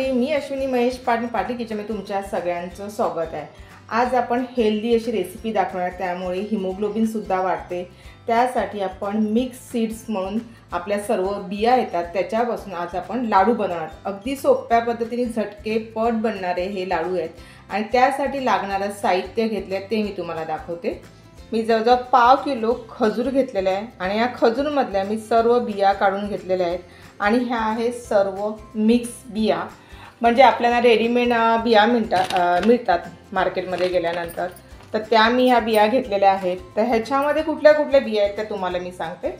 मंडळी मी अश्विनी महेश पाटील पाटील किचनमध्ये तुमच्या सगळ्यांचं स्वागत आहे. आज आपण हेल्दी अशी रेसिपी दाखवणार आहे, त्यामुळे हिमोग्लोबिनसुद्धा वाढते. त्यासाठी आपण मिक्स सीड्स म्हणून आपल्या सर्व बिया येतात. त्याच्यापासून आज आपण लाडू बनवणार अगदी सोप्या पद्धतीने झटके पट बनणारे हे लाडू आहेत. आणि त्यासाठी लागणारं साहित्य घेतलं आहे ते मी तुम्हाला दाखवते. मी जवळजवळ पाव किलो खजूर घेतलेला आहे. आणि या खजूरमधल्या मी सर्व बिया काढून घेतलेल्या आहेत. आणि ह्या आहेत सर्व मिक्स बिया. म्हणजे आपल्याला रेडीमेड बिया मिळतात मिळतात मार्केटमध्ये गेल्यानंतर. तर त्या मी ह्या बिया घेतलेल्या आहेत. तर ह्याच्यामध्ये कुठल्या कुठल्या बिया आहेत त्या तुम्हाला मी सांगते.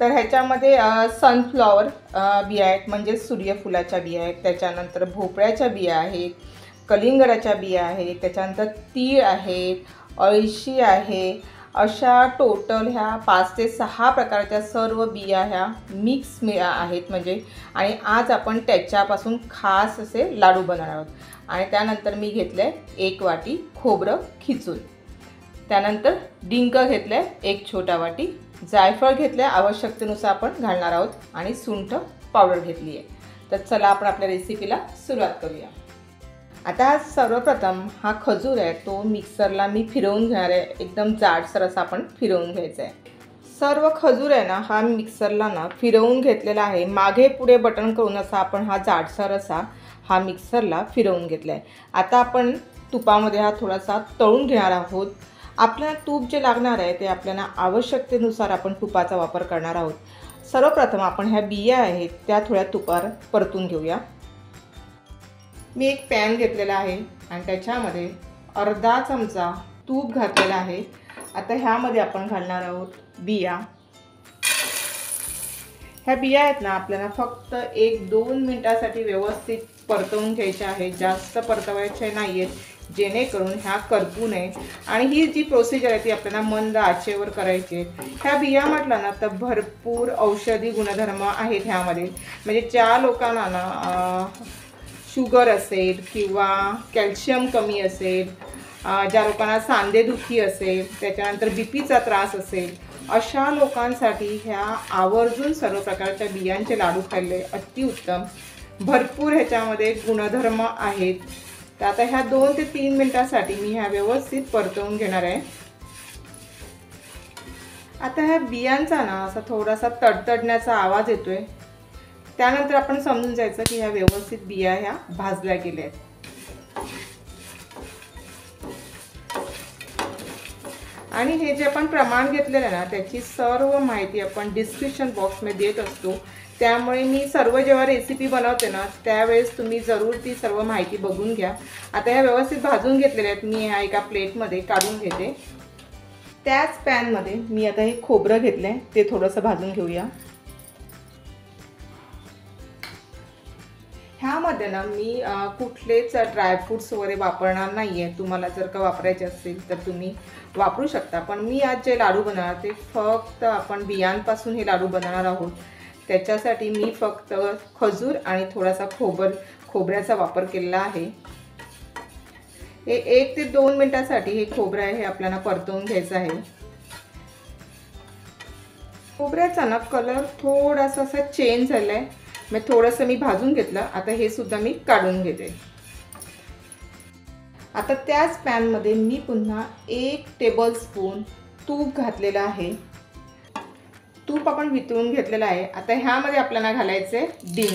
तर ह्याच्यामध्ये सनफ्लॉवर बिया आहेत म्हणजे सूर्यफुलाच्या बिया आहेत. त्याच्यानंतर भोपळ्याच्या बिया आहेत कलिंगडाच्या बिया आहेत त्याच्यानंतर तीळ आहेत अळशी आहे अशा टोटल ह्या पाच ते सहा प्रकारच्या सर्व बिया ह्या मिक्स मिळा आहेत म्हणजे. आणि आज आपण त्याच्यापासून खास असे लाडू बनवणार आहोत. आणि त्यानंतर मी घेतलं आहे एक वाटी खोबरं खिचून. त्यानंतर डिंक घेतलं आहे एक छोटा वाटी. जायफळ घेतलं आहे आवश्यकतेनुसार आपण घालणार आहोत. आणि सुंठ पावडर घेतली आहे तर चला आपण आपल्या रेसिपीला सुरुवात करूया. आता सर्वप्रथम हा खजूर आहे तो मिक्सरला मी फिरवून घेणार आहे. एकदम जाडसर असा आपण फिरवून घ्यायचा आहे. सर्व खजूर आहे ना हा मिक्सरला ना फिरवून घेतलेला आहे. मागे पुढे बटन करून असा आपण हा जाडसर असा हा मिक्सरला फिरवून घेतला आहे. आता आपण तुपामध्ये हा थोडासा तळून घेणार आहोत. आपल्याला तूप जे लागणार आहे ते आपल्याला आवश्यकतेनुसार आपण तुपाचा वापर करणार आहोत. सर्वप्रथम आपण ह्या बिया आहेत त्या थोड्या तुपावर परतून घेऊया. मी एक पॅन घेतलेला आहे आणि त्याच्यामध्ये अर्धा चमचा तूप घातलेला आहे. आता ह्यामध्ये आपण घालणार आहोत बिया. ह्या बिया आहेत ना आपल्याला फक्त एक दोन मिनटासाठी व्यवस्थित परतवून घ्यायच्या आहेत. जास्त परतवायच्या नाही आहेत जेणेकरून ह्या करपू नये. आणि ही जी प्रोसिजर आहे ती आपल्याला मंद आचेवर करायची आहे. ह्या बिया म्हटलं ना तर भरपूर औषधी गुणधर्म आहेत ह्यामध्ये. म्हणजे ज्या लोकांना ना शुगर असेल किंवा कॅल्शियम कमी असेल ज्या लोकांना सांधेदुखी असेल त्याच्यानंतर बी पीचा त्रास असेल अशा लोकांसाठी ह्या आवर्जून सर्व प्रकारच्या बियांचे लाडू खाल्ले अतिउत्तम भरपूर ह्याच्यामध्ये गुणधर्म आहेत. तर आता ह्या दोन ते तीन मिनटासाठी मी ह्या व्यवस्थित परतवून घेणार आहे. आता ह्या बियांचा ना असा थोडासा तडतडण्याचा आवाज येतोय. त्यानंतर आपण समजून जायचं की ह्या व्यवस्थित बिया ह्या भाजल्या गेल्या आहेत. आणि हे जे आपण प्रमाण घेतलेलं आहे ना त्याची सर्व माहिती आपण डिस्क्रिप्शन बॉक्समध्ये देत असतो. त्यामुळे मी सर्व जेव्हा रेसिपी बनवते ना त्यावेळेस तुम्ही जरूर ती सर्व माहिती बघून घ्या. आता ह्या व्यवस्थित भाजून घेतलेल्या आहेत मी ह्या एका प्लेटमध्ये काढून घेते. त्याच पॅनमध्ये मी आता हे खोबरं घेतलं आहे ते थोडंसं भाजून घेऊया. ह्यामध्ये ना मी कुठलेच ड्रायफ्रूट्स वगैरे वापरणार नाही आहे तुम्हाला जर का वापरायचे असतील तर तुम्ही वापरू शकता. पण मी आज जे लाडू बनवणार ते फक्त आपण बियांपासून हे लाडू बनवणार आहोत. त्याच्यासाठी मी फक्त खजूर आणि थोडासा खोबर खोबऱ्याचा वापर केलेला आहे. हे एक ते दोन मिनटासाठी हे खोबरं आहे हे आपल्याला परतवून घ्यायचं आहे. खोबऱ्याचा ना कलर थोडासा असा चेंज झाला आहे मग थोडंसं मी भाजून घेतलं. आता हे सुद्धा मी काढून घेते. आता त्याच पॅनमध्ये मी पुन्हा एक टेबल स्पून तूप घातलेलं आहे. तूप आपण वितळून घेतलेलं आहे. आता ह्यामध्ये आपल्याला घालायचे डिंक.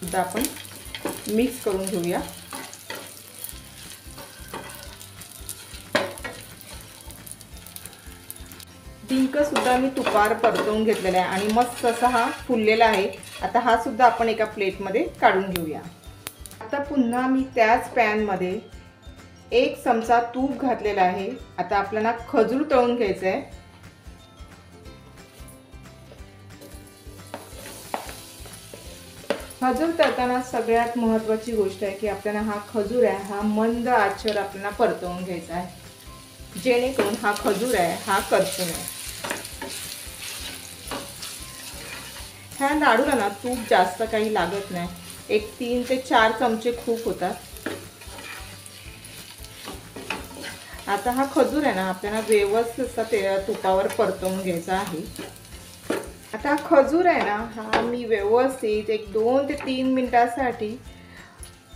सुद्धा आपण मिक्स करून घेऊया. पिंकसुद्धा मी तुपार परतवून घेतलेला आहे आणि मस्त असा हा फुललेला आहे. आता हा सुद्धा आपण एका प्लेटमध्ये काढून घेऊया. आता पुन्हा मी त्याच पॅनमध्ये एक चमचा तूप घातलेला आहे. आता आपल्याला खजूर तळून घ्यायचं आहे. खजूर तळताना सगळ्यात महत्त्वाची गोष्ट आहे की आपल्याला हा खजूर आहे हा मंद आचर आपल्याला परतवून घ्यायचा आहे. जेणेकरून हा खजूर आहे हा करपू आहे. ह्या लाडूला ना तूप जास्त काही लागत नाही. एक तीन ते चार चमचे खूप होतात. आता हा खजूर आहे ना आपल्याला व्यवस्थित असा ते तुपावर परतवून घ्यायचा आहे. आता खजूर आहे ना हा मी व्यवस्थित एक दोन ते तीन मिनटासाठी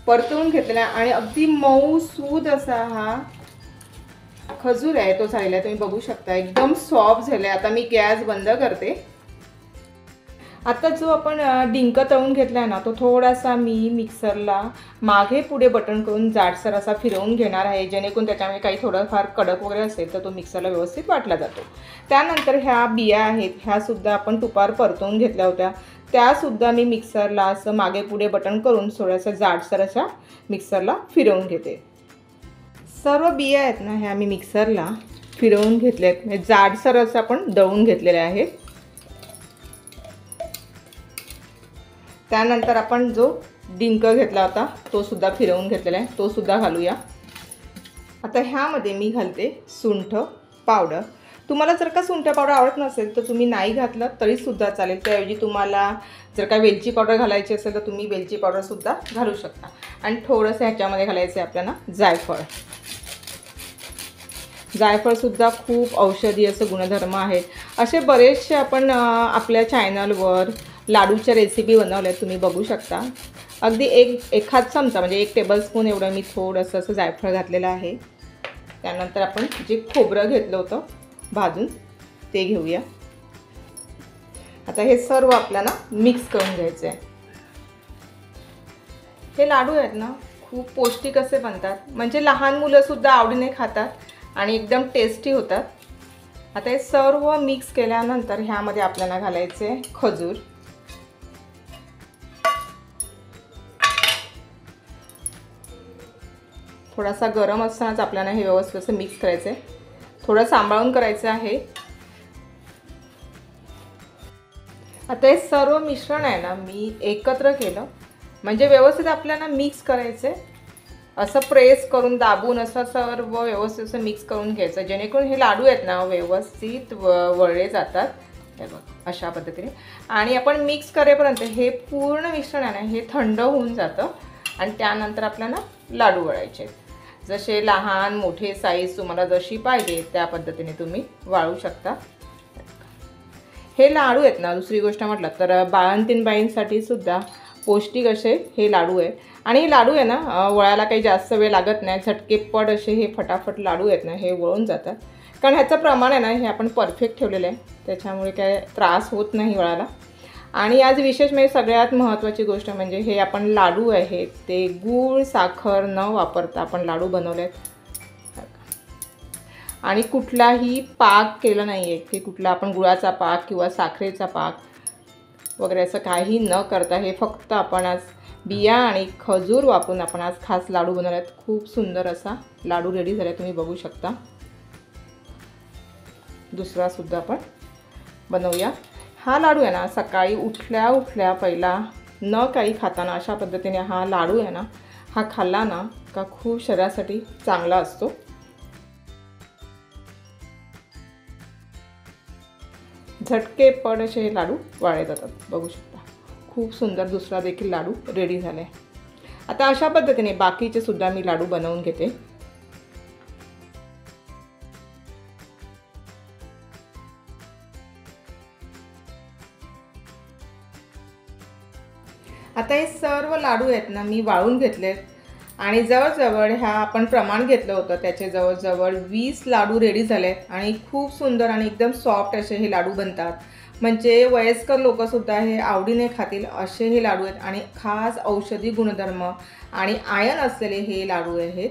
परतवून घेतलेला आहे आणि अगदी मऊ सूद असा हा खजूर आहे तो झालेला आहे. तुम्ही बघू शकता एकदम सॉफ्ट झाला आहे आता मी गॅस बंद करते. आता जो आपण डिंक तळून घेतला आहे ना तो थोडासा मी मिक्सरला मागे पुढे बटन करून जाडसर असा फिरवून घेणार आहे जेणेकरून त्याच्यामध्ये काही थोडंफार कडक वगैरे असेल तर तो मिक्सरला व्यवस्थित वाटला जातो. त्यानंतर ह्या बिया आहेत ह्यासुद्धा आपण तुपावर परतवून घेतल्या होत्या. त्यासुद्धा मी मिक्सरला असं मागे पुढे बटन करून थोड्याशा जाडसर अशा मिक्सरला फिरवून घेते. सर्व बिया आहेत ना ह्या मी मिक्सरला फिरवून घेतल्या आहेत म्हणजे जाडसर असं आपण दळून घेतलेल्या आहेत. त्यानंतर आपण जो डिंक घेतला होता तो सुद्धा फिरवून घेतलेला आहे. तो सुद्धा घालूया. आता ह्यामध्ये मी घालते सुंठ पावडर. तुम्हाला जर का सुंठ पावडर आवडत नसेल तर तुम्ही नाही घातलं तरीसुद्धा चालेल. त्याऐवजी तुम्हाला जर का वेलची पावडर घालायची असेल तर तुम्ही वेलची पावडरसुद्धा घालू शकता. आणि थोडंसं ह्याच्यामध्ये घालायचं आहे आपल्याला जायफळ. जायफळसुद्धा खूप औषधी असं गुणधर्म आहेत. असे बरेचसे आपण आपल्या चॅनलवर लाडूच्या रेसिपी बनवल्या तुम्ही बघू शकता. अगदी एक एखाद चमचा म्हणजे एक टेबलस्पून एवढं मी थोडंसं असं जायफळ घातलेलं आहे. त्यानंतर आपण जे खोबरं घेतलं होतं भाजून ते घेऊया. आता हे सर्व आपल्याला मिक्स करून घ्यायचं आहे हे लाडू आहेत ना खूप पौष्टिक असे बनतात. म्हणजे लहान मुलंसुद्धा आवडीने खातात आणि एकदम टेस्टी होतात. आता हे सर्व मिक्स केल्यानंतर ह्यामध्ये आपल्याला घालायचे खजूर. थोडासा गरम असतानाच आपल्याला हे व्यवस्थित असं मिक्स करायचं आहे थोडं सांभाळून करायचं आहे. आता हे सर्व मिश्रण आहे ना मी एकत्र केलं. म्हणजे व्यवस्थित आपल्याला मिक्स करायचं आहे असं प्रेस करून दाबून असं सर्व व्यवस्थित असं मिक्स करून घ्यायचं. जेणेकरून हे लाडू आहेत ना व्यवस्थित व वळले जातात. हे बघ अशा पद्धतीने. आणि आपण मिक्स करेपर्यंत हे पूर्ण मिश्रण आहे ना हे थंड होऊन जातं. आणि त्यानंतर आपल्याला लाडू वळायचे आहेत. जसे लहान मोठे साईज तुम्हाला जशी पाहिजे त्या पद्धतीने तुम्ही वाळू शकता. हे लाडू आहेत ना दुसरी गोष्ट म्हटलं तर बाळंतीन बाईंसाठी सुद्धा पौष्टिक असे हे लाडू आहे आणि हे लाडू आहे ना वळायला काही जास्त वेळ लागत नाही झटकेपट असे हे फटाफट लाडू आहेत ना हे वळून जातात. कारण ह्याचं प्रमाण आहे ना हे आपण परफेक्ट ठेवलेलं आहे. त्याच्यामुळे काय त्रास होत नाही वळायला. आणि आज विशेष म्हणजे सगळ्यात महत्त्वाची गोष्ट म्हणजे हे आपण लाडू आहेत ते गूळ साखर न वापरता आपण लाडू बनवले आहेत आणि कुठलाही पाक केला नाही आहे की कुठला आपण गुळाचा पाक किंवा साखरेचा पाक वगैरे असं काही न करता हे फक्त आपण आज बिया आणि खजूर वापरून आपण आज खास लाडू बनवले आहेत खूप सुंदर असा लाडू रेडी झाला तुम्ही बघू शकता. दुसरासुद्धा आपण बनवूया. हा लाडू आहे ना सकाळी उठल्या उठल्या पहिला न काही खाताना अशा पद्धतीने हा लाडू आहे ना हा खाल्ला ना का खूप शरीरासाठी चांगला असतो. झटके पड असे हे लाडू वाळले जातात बघू शकता. खूप सुंदर दुसरा देखील लाडू रेडी झाला आहे आता अशा पद्धतीने बाकीचे सुद्धा मी लाडू बनवून घेते. आता हे सर्व लाडू आहेत ना मी वाळून घेतले आणि जवळजवळ ह्या आपण प्रमाण घेतलं होतं त्याचे जवळजवळ वीस लाडू रेडी झाले आणि खूप सुंदर आणि एकदम सॉफ्ट असे हे लाडू बनतात. म्हणजे वयस्कर लोकंसुद्धा हे आवडीने खातील असे हे लाडू आहेत. आणि खास औषधी गुणधर्म आणि आयन असलेले हे लाडू आहेत.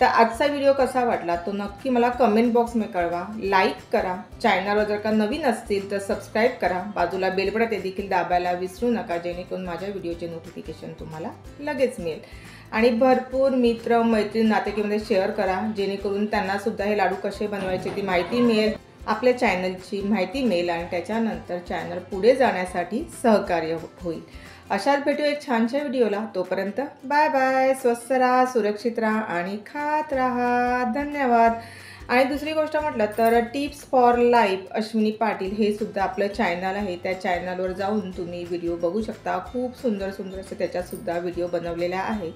तर आजचा व्हिडिओ कसा वाटला तो नक्की मला कमेंट बॉक्समध्ये कळवा. लाईक करा. चॅनलवर जर का नवीन असतील तर सबस्क्राईब करा. बाजूला बेलबडा ते देखील दाबायला विसरू नका जेणेकरून माझ्या व्हिडिओचे नोटिफिकेशन तुम्हाला लगेच मिळेल. आणि भरपूर मित्र मैत्रीण नातेकीमध्ये शेअर करा जेणेकरून त्यांनासुद्धा हे लाडू कसे बनवायचे ती माहिती मिळेल आपल्या चॅनलची माहिती मिळेल आणि त्याच्यानंतर चॅनल पुढे जाण्यासाठी सहकार्य हो- होईल. अशाच भेटू एक छानशा व्हिडिओला. तोपर्यंत बाय बाय. स्वस्त राहा सुरक्षित राहा आणि खात राहा. धन्यवाद. आणि दुसरी गोष्ट म्हटलं तर tips for life Ashwini Patil हे सुद्धा आपलं चॅनल आहे. त्या चॅनलवर जाऊन तुम्ही व्हिडिओ बघू शकता. खूप सुंदर सुंदर असे त्याच्यातसुद्धा व्हिडिओ बनवलेल्या आहेत.